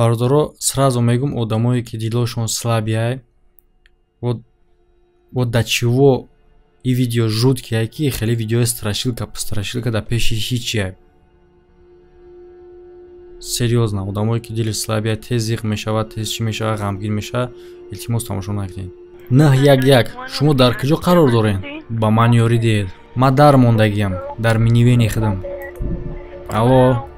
бародаро сразу мегум одамое ки дилошон слабияй вот до чего и видео жуткие ки хеле видеои страшилка страшилка да пеши ҳичияй серьёзно одамое ки дили слабия тез зиқ мешавад тез чӣ мешавад ғамгин мешавад илтимос тамошо накунед наҳ як як шумо дар куҷо қарор доред? Ба ман ёрӣ диҳед ман дар мондагиам дар минивени худам алло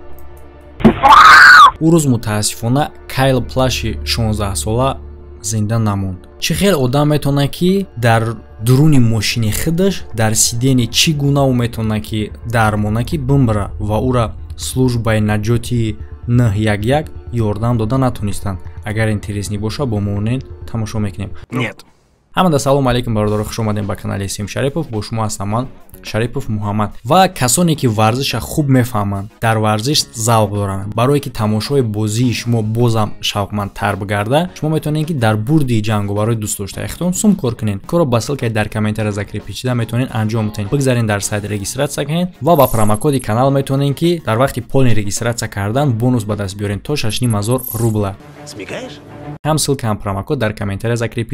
ӯ рӯз мутаассифона кайл плаши 16 сола зинда намонд чӣ хел одам метавонад ки дар дуруни мошини худаш дар сидени чӣ гуна ӯ метавонад ки дармона ки бимбара ва ӯра службаи наҷоти 911 ёрдам дода натонистанд. Агар интереснӣ боша бо монен тамошо мекунем. Нет ҳамада салому алайкум бародаро хуш омадем ба канали сим шарипов. Бо шумо ҳастам ман шарипов муҳаммад. Ва касоне ки варзиша хуб мефаҳманд дар варзиш завқ доранд. Барое ки тамошои бозии шумо бозам шавқмандтар бигарда шумо метавонед ки дар бурди ҷангу барои дӯстдоштаихтон сум кор кунед. Корро ба ссилкаи дар комментария закри печида метавонед анҷом битанед бигзаред дар сайт регистратсия кунед ва ба промокоди канал метавонед ки дар вақти полни регистратсия кардан бонус ба даст биёред то 6000 рубла. Ҳам ссилка ҳам промокод дар комментария закри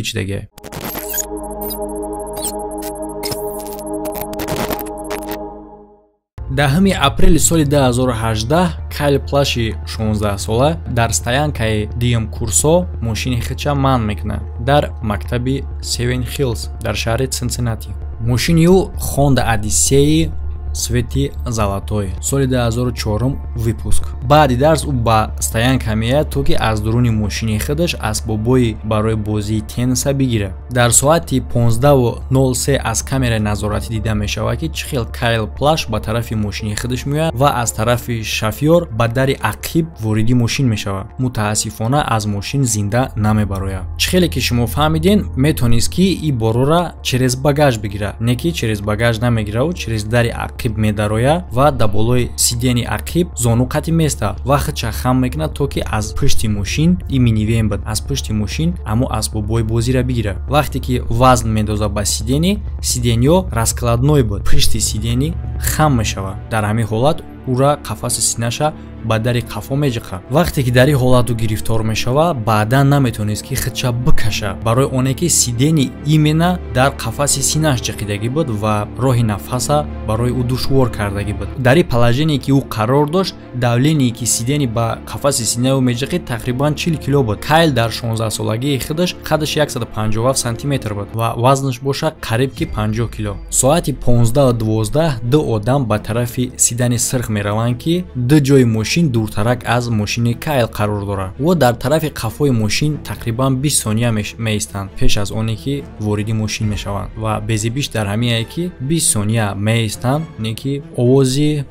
даҳуми апрели соли 2018 кайл плаши 16 сола дар стоянкаи дм курсо мошини хича манъ мекунад дар мактаби севен хилс дар шаҳри синсинати мошини ӯ хонда одиссеи свети золотой соли 2004 випуск баъди дарс ӯ ба стоянка меяд то ки аз дуруни мошини худаш асбобҳои барои бозии тенниса бигирад. Дар соати 1503 аз камераи назоратӣ дида мешавад ки чӣ хел кайл плаш ба тарафи мошини худаш меояд ва аз тарафи шофёр ба дари ақиб вориди мошин мешавад. Мутаассифона аз мошин зинда намебарояд. Чӣ хеле ки шумо фаҳмиден метавонист ки и борора через багаж бигирад. Не ки через багаж намегираву через дари ақиб ақиб медарояд ва дар болои сидени ақиб зону қатӣ места. Вақтча хам мекунад то ки аз пушти мошин и минивен бад. Аз пушти мошин аммо асбобҳои бозиро бигирад вақте ки вазн медозад ба сидени сидениҳо раскладной бад. Пушти сидени хам мешавад дар ҳамин ҳолат ӯра қафаси синаша ба дари қафо меҷиқад вақте ки дар ин ҳолату гирифтор мешавад баъдан наметавонист ки хича бикаша. Барои оне ки сидени имена дар қафаси синааш ҷиқидагӣ буд ва роҳи нафаса барои ӯ душвор кардагӣ буд. Дар ин положение ки ӯ қарор дошт давление ки сидени ба қафаси синаи ӯ меҷиқид тақрибан чил кило буд. Кайл дар 16 солагии худаш қадаш 157 сантиметр буд ва вазнаш боша қариб ки 50 кило. Соати 1512 ду одам ба тарафи сидани сирх мераванд ки ду ҷои мошин дуртарак аз мошини кайл қарор дорад. Ва дар тарафи қафои мошин тақрибан 20 сония меистанд пеш аз оне ки вориди мошин мешаванд. Ва безибиш дар ҳамиае ки 20 сония меистанд не ки овози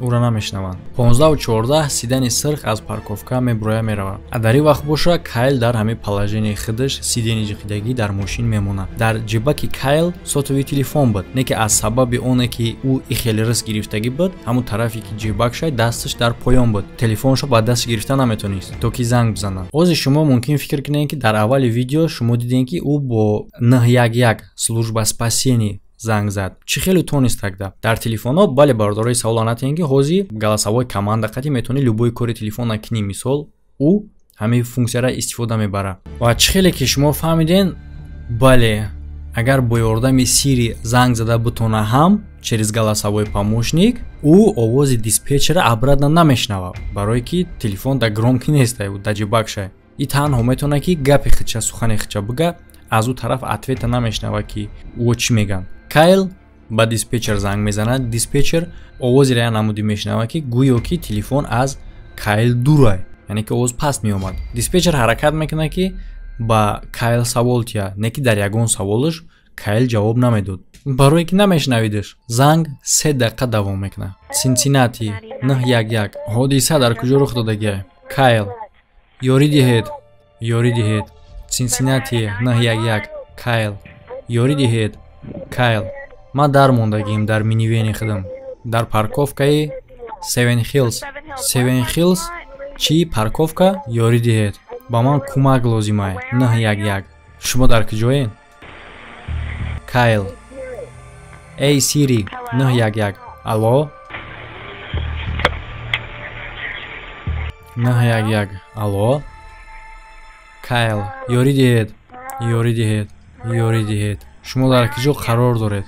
ӯро намешнаванд. 1514 сидани сирх аз парковка мебуроя меравад. А дар ин вақт боша кайл дар ҳамин положенияи худаш сидени ҷиқидагӣ дар мошин мемонад. Дар ҷибаки кайл сотови телефон буд не ки аз сабаби оне ки ӯ ихеле рис гирифтагӣ буд ҳамун тарафе ки ҷибакша дасташ дар поён буд. Телефоншо ба даст гирифта наметонист то ки занг бизанад. Ози шумо мумкин фикр кунед ки дар аввали видео шумо дидем ки ӯ бо 911 служба спасения занг зад. Чӣ хеле тонис тагда дар телефоно бале бародарои савола натиҳен ки ҳозир галасавои команда қатӣ метавонӣ любои кори телефона кунӣ мисол ӯ ҳамин функсияра истифода мебарад ва чӣ хеле ки шумо фаҳмиден бале агар бо ёрдами сири занг зада бутона ҳам через галасавои помощник ӯ овози диспетчера абрадан намешнавад барое ки телефон да громкӣ неста да ҷибакша и танҳо метавонад ки гапи хича сухани хича бига аз ӯ тараф ответа намешнавад ки ӯ чӣ мегӯянд кайл ба диспетчер занг мезанад. Диспетчер овозеро я намудӣ мешунавад ки гӯё ки телефон аз кайл дурай яъне ки овоз паст меомад. Диспетчер ҳаракат мекунад ки ба кайл савол тия не ки дар ягон саволаш кайл ҷавоб намедод. Барое ки намешнавидаш занг се дақиқа давом мекунад. Синсинати 911 ҳодиса дар куҷо рух додагия кайл ёрӣ диҳед? Ёрӣ диҳед. Синсинати 911 кайл ёрӣ диҳед кайл ман дар мондагием дар минивени худам дар парковкаи севен хилс севен хилс чӣ парковка ёрӣ диҳед? Ба ман кӯмак лозимай н як як. Шумо дар куҷоен кайл. Эй сири н як як. Алло? 911 алло? Кайл ёрӣ диҳед? Ёрӣ диҳед? Ёрӣ диҳед шумо дар киҷо қарор доред.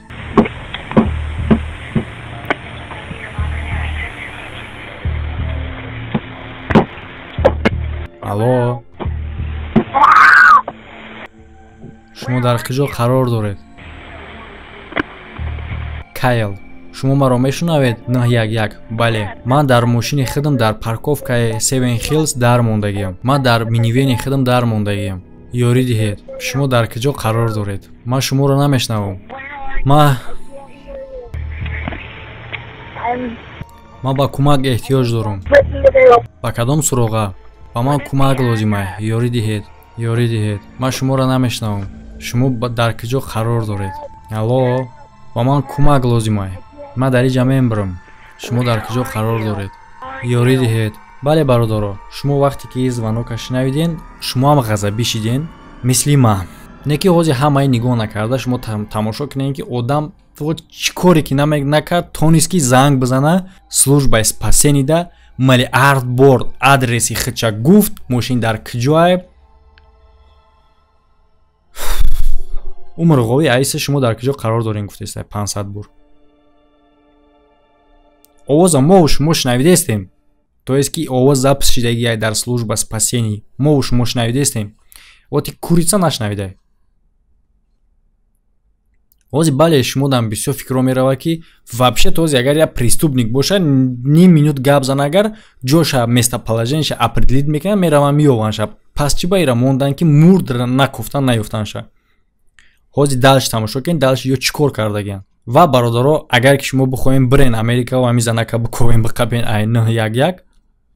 Алло? Шумо дар киҷо қарор доред. Кайл шумо маро мешунавед? 911 бале ман дар мошини худам дар парковкаи seven hills дар мондагиам. Ман дар минивени худам дар мондагиам ёрӣ диҳед. Шумо дар киҷо қарор доред? Ман шуморо намешнавам. Ма ман ба кӯмак эҳтиёҷ дорам. Ба кадом суроға? Ба ман кӯмак лозима ёрӣ диҳед. Ёрӣ диҳед. Ман шуморо намешнавам. Шумо дар киҷо қарор доред. Алло ба ман кӯмак лозима ман дар иҷа мебарам. Шумо дар киҷо қарор доред. Ёрӣ диҳед бале бародаро шумо вақте ки звонока шунавиден шумоам ғазабӣ шиден мисли ман не ки ҳозир ҳамаи нигоҳ накарда шумо тамошо кунед ки одам чӣ коре ки накард тонист ки занг бизана службаи спасенида мали артборд адреси хича гуфт мошин дар киҷоае умрғови айса шумо дар киҷо қарор дорем гуфтеста 500 бур. Овоза мо шумо шунавидестем то есть ки овоз запис шидагия дар служба спасенӣ мо шумо шунавидестем оти курица нашнавида ҳозир бале шумодам бисёр фикро мерава ки вообще този агар як преступник боша ним минут гап зана агар ҷоша местоположениша определит мекунад мерава меёванша пас чӣ ба ира мондан ки мурд накуфтан наёфтанша ҳозир далш тамошо кунед далш ё чӣ кор кардагиян ва бародаро агар ки шумо бихоҳем бирен америка ва ҳамин занака биковем биқабен ай н як як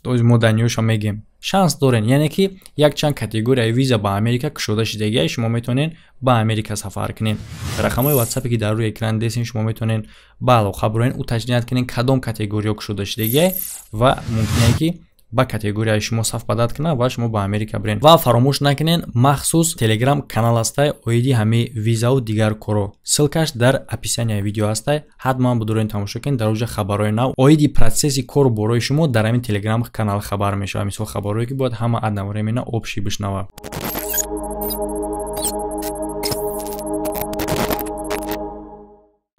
мо даниёша мегем. Шанс дорен яъне ки якчанд категорияи виза ба америка кушода шидагия шумо метавонед ба америка сафар кунед. Рақамҳои ватсапе ки дар рӯи экран дестин шумо метавонед ба алоқа бироен утаҷният кунед кадом категориҳо кушода шидагия ва мумкине ки ба категорияи шумо саф падат кунад ва шумо ба америка бирен ва фаромӯш накунед махсус телеграм канал ҳастай оиди ҳамаи визаву дигар коро ссилкаш дар описанияи видео ҳастай ҳатман бидорен тамошо кунед дар рӯҷа хабарҳои нав. Оиди процесси кору борои шумо дар ҳамин телеграм канал хабар мешавад. Мисол хабарҳое ки бояд ҳама аднаваремена обши бишнавад.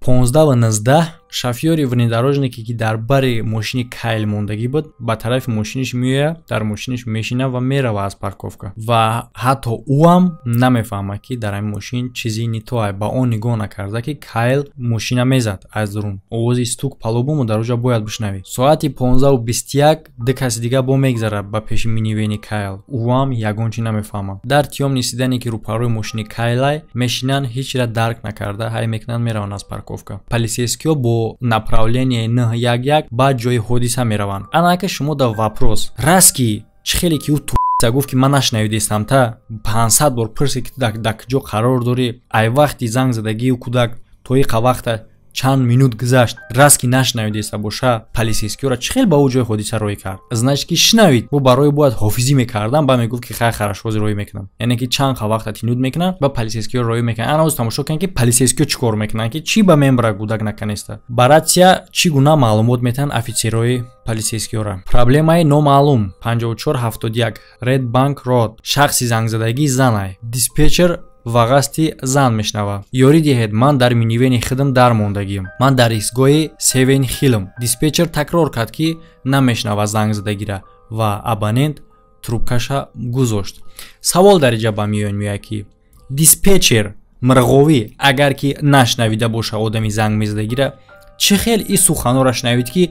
Понздаҳ нуздаҳ шофёри внедорожнике ки дар бари мошини кайл мондагӣ буд ба тарафи мошиниш меояд дар мошиниш мешина ва мерава аз парковка. Ва ҳатто ӯам намефаҳмад ки дар ҳамин мошин чизи нитоае ба он нигоҳ накарда ки кайл мошина мезад аз дурун овози стук палубуму дар оҷа бояд бишнавӣ. Соати 1521 ду каси дига бо мегзарад ба пеши минивени кайл. Ӯам ягон чӣ намефаҳмад. Дар тиём нисидане ки рӯпарӯи мошини кайлай мешинанд ҳечра дарк накарда ҳай мекунанд мераванд аз парковка. Полисейскиҳо бо направление 911 баъд ҷои ҳодиса мераванд. Анака шумо да вопрос раски чӣ хеле ки ӯ ту гуфт ки ман нашнавидестам та 500 бор пурсе ки дар куҷо қарор дорӣ ай вақти занг задагию кӯдак то иқа вақта чанд минут гузашт раз ки нашнавидеста боша полисейскиёра чӣ хел ба ӯ ҷои ҳодиса рой кард? Значит ки шнавид бо барои бояд ҳофизӣ мекардам ба мегуфт ки хай хараш ҳозир рой мекунам. Яъне ки чанд ха вақта тинуд мекунам ба полисейскиё рой мекунам ана ҳозир тамошо кунед ки полисейскиё чӣ кор мекунанд ки чӣ ба мембара гудак наканиста? Ба ратсия чӣ гуна маълумот метаҳанд офитсерои полисейскиёра проблемаи номаълум. 5471 red bank road. Шахси зангзадагии занай диспетчер ва қасди зан мешнава. Ёрӣ диҳед ман дар минивени худам дар мондагиам ман дар истгоҳи севен хилм. Диспетчер такрор кард ки намешнава зангзадагира ва абонент трубкаша гузошт. Савол дар иҷа ба миён меояд ки диспетчер мирғовӣ агар ки нашнавида боша одами занг мезадагира чӣ хел ин суханора шунавид ки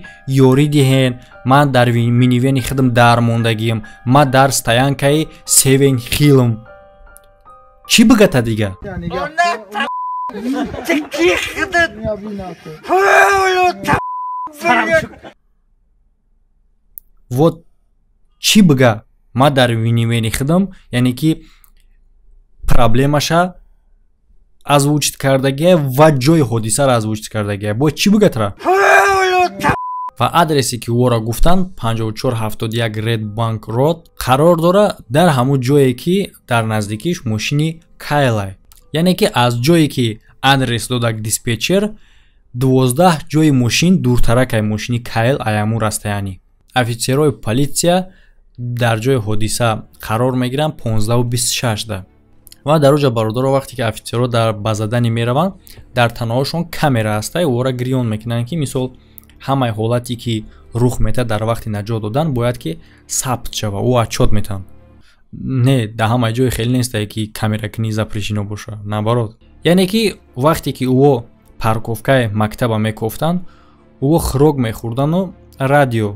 ёрӣ диҳед ман дар минивени худам дар мондагиам ман дар стоянкаи севен хилм чӣ бигата дига? Вот чӣ бига? Ма дар винивени худам яъне ки проблемаша азвучит кардагия ва ҷои ҳодисара азвучит кардагия. Бояд чӣ бигатра ва адресе ки ӯро гуфтанд 5471 red bank road қарор дора дар ҳамун ҷое ки дар наздикиш мошини кайлай яъне ки аз ҷое ки адрес додак диспетчер дувоздаҳ ҷои мошин дуртаракай мошини кайл аяму растоянӣ офитсерои политсия дар ҷои ҳодиса қарор мегиранд 1526 да ва дар оҷа бародаро вақте ки офитсерҳо дар ба заданӣ мераванд дар таноҳошон камера ҳастай овора гириён мекунанд ки мисол ҳамаи ҳолате ки рух метад дар вақти наҷот додан бояд ки сабт шава ӯ отчёт метаҳанд не дар ҳамаи ҷое хеле нестае ки камера кини запрещено боша наоборот яъне ки вақте ки ӯо парковкаи мактаба мекофтанд ӯо хӯрок мехӯрдану радио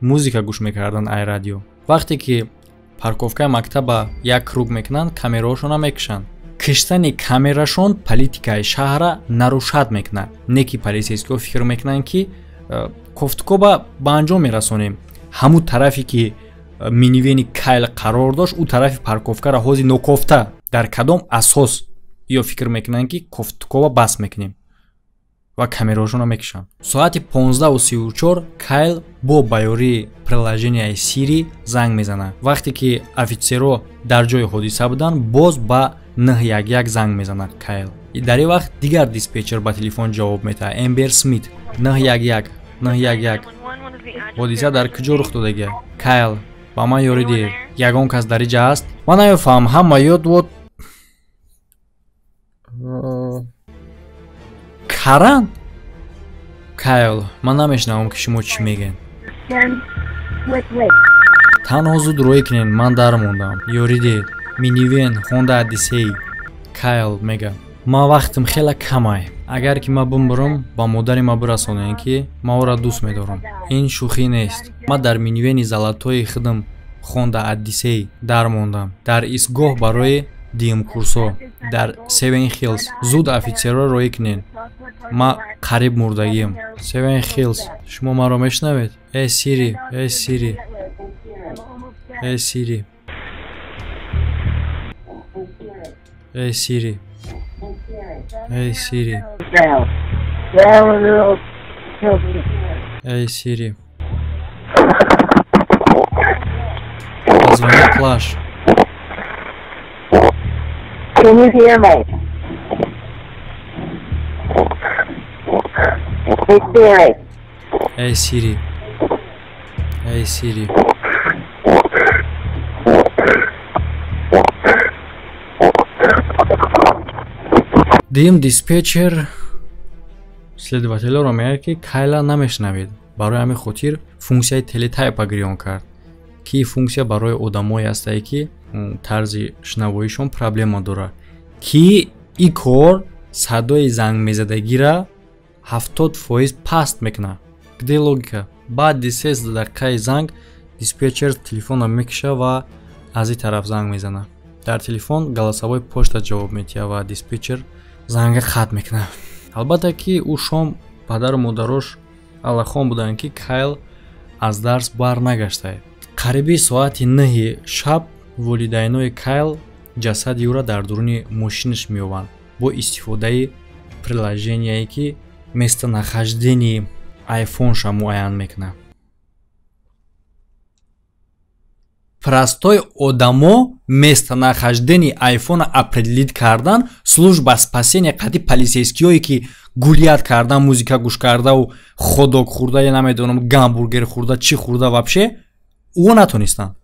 музика гӯш мекарданд ай радио. Вақте ки парковкаи мактаба як круг мекунанд камераҳошона мекушанд киштани камерашон политикаи шаҳра нарушад мекунад. Не ки полисейскиҳо фикр мекунанд ки э, кофткоба ба анҷом мерасонем. Ҳамун тарафе ки э, минивени кайл қарор дошт ӯ тарафи парковкара ҳози нокофта дар кадом асос. Ё фикр мекунанд ки кофткоба бас мекунем ва камераҳошонро мекушанд соати 1534 кайл бо ба ёрии приложенияи сири занг мезанад. Вақте ки офитсерҳо дар ҷои ҳодиса буданд боз ба 911 занг мезанад кайл. Дар ин вақт дигар диспетчер ба телефон ҷавоб метаҳад эмбер смит 911 911 ҳодиса дар куҷо рух додага кайл ба ман ёрӣ дир ягон кас дар иҷа аст? Ман намефаҳам ҳама ёд вот каран? Кайл ман намешунавам ки шумо чӣ мегӯед танҳо зуд роӣ кунед ман дар мондам ёрӣ дед минивен хонда одисей кайл мега ман вақтам хеле камай. Агар ки ман бимбурам ба модари ман бирасонем ки ман ора дӯст медорам. Ин шӯхӣ нест. Ман дар минивени залатои худам хонда одисей дар мондам. Дар истгоҳ барои димкурсо дар севен хилс зуд офитсерро роӣ кунед. Ма қариб мурдагиам севен хилс шумо маро мешунавед э сири э сири. Э сири э сири э сири эй сири позвони клаш Can you hear me? Hey Siri. Hey Siri. Hey Siri. Дим диспетчер следователёро мегӯяд ки кайла намешнавед. Барои ҳамин хотир функсияи телетайпа гирён кард ки функсия барои одамое астае ки тарзи шунавоишон проблема дорад. Ки ин кор садои зангмезадагира ҳафтод фоиз паст мекунад. Где логика? Баъди се дақиқаи занг диспетчер телефонро мекиша ва аз ин тараф занг мезанад. Дар телефон галасовой почта ҷавоб медиҳад ва диспетчер занга қатъ мекунад албатта ки ӯ шом падару модарош аллахон буданд ки кайл аз дарс барнагашта қариби соати наҳи шаб волидайнои кайл ҷасади ӯро дар дуруни мошинаш меёбанд. Бо истифодаи приложенияе ки местонахождени айфонша муайян мекунад простой одамо местонахождени айфона определит кардан служба спасения қади полисейскиое ки гулят кардан музика гӯш кардау ходок хӯрда я намедонам гамбургер хӯрда чӣ хӯрда вообще ӯ натонистанд.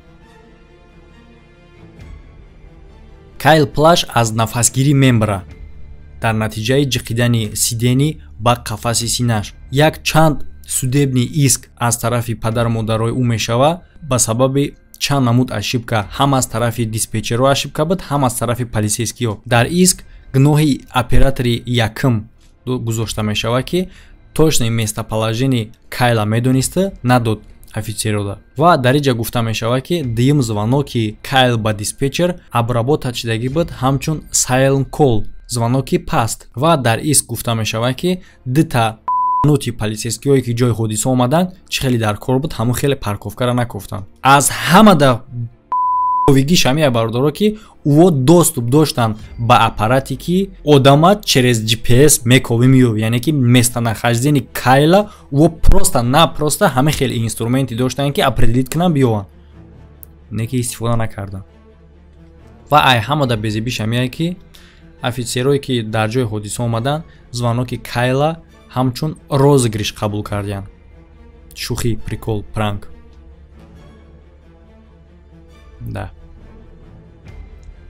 Кайл плаш аз нафасгирӣ мембара дар натиҷаи ҷиқидани сидени ба қафаси синаш як чанд судебни иск аз тарафи падару модарҳои ӯ мешавад ба сабаби чанд намуд ошибка ҳам аз тарафи диспетчерҳо ошибка буд ҳам аз тарафи полисейскиҳо дар иск гуноҳи оператори якум гузошта мешавад ки точное местоположени кайла медониста надод офитсерода ва дар инҷа гуфта мешавад ки дуюм звоноки кайл ба диспетчер обработа шудагӣ буд ҳамчун сайлн кол звоноки паст. Ва дар иск гуфта мешавад ки дита ноти полисейскиҳое ки ҷои ҳодиса омаданд чӣ хеле дар кор буд ҳамун хеле парковкара накофтанд. Аз ҳамада виги шамия бародаро ки ӯо доступ доштанд ба аппарате ки одама через gps мекови миёб яъне ки местонахождени кайла ӯо просто напросто ҳама хеле инструменти доштанд ки определит кунанд биёванд. Не ки истифода накарданд. Ва ай ҳамада безеби шамия ки офитсерое ки дар ҷои ҳодиса омаданд звоноки кайла ҳамчун розыгриш қабул карданд шӯхӣ прикол пранк. Да.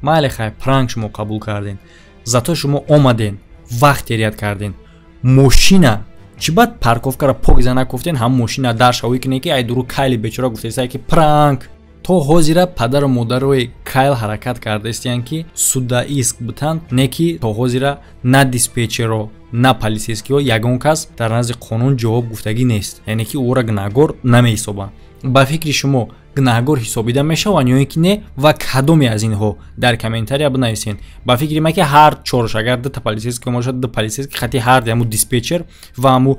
Майли хай пранк шумо қабул кардин. Зато шумо омаден вақт терят кардин. Мошина чӣ баъд парковкаро пок зана гуфтен ҳам мошина дар шавӣ кине ки ай дуру кайли бечора гуфтесае ки пранк то ҳозира падару модарои кайл ҳаракат кардаистиянд ки суда иск битанд не ки то ҳозира на диспетчеро на полисейскиҳо ягон кас дар назди қонун ҷавоб гуфтагӣ нест. Яъне ки ӯро гунаҳгор намеҳисобанд. Ба фикри шумо гунаҳгор ҳисобида мешаванд ё ин ки не ва кадоме аз инҳо дар комментария бинависен ба фикри ма ки ҳар чорш агар дата полисейский бошад да полисейский хати ҳар ҳаму диспетчер ва ҳаму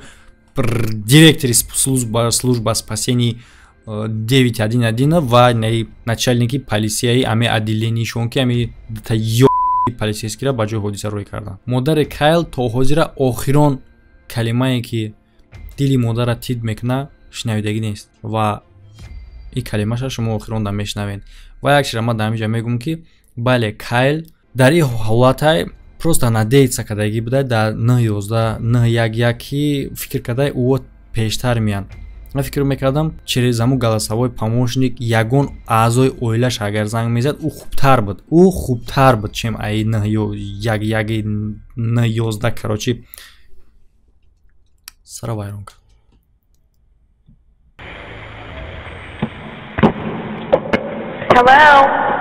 директори служба спасении 911 ва начальники полисияи ами отделенишон ки ами дата полисейскира ба ҷои ҳодиса рӯй карданд модари кайл то ҳозира охирон калимае ки дили модара тид мекуна шунавидагӣ нест. Ва ин калимаша шумо охирон да мешунавед ва якчира ма дар ҳамиҷа мегӯм ки бале кайл дар ин ҳолатай просто надеяться кардагӣ будай дар н ёзда н як як ки фикр кардай ӯ пештар меянд ман фикр мекардам через ҳаму галасавои помошник ягон аъзои оилаш агар занг мезад ӯ хубтар буд. Ӯ хубтар буд чем аи н яги н ёзда карочи сара вайрон кард. Hello?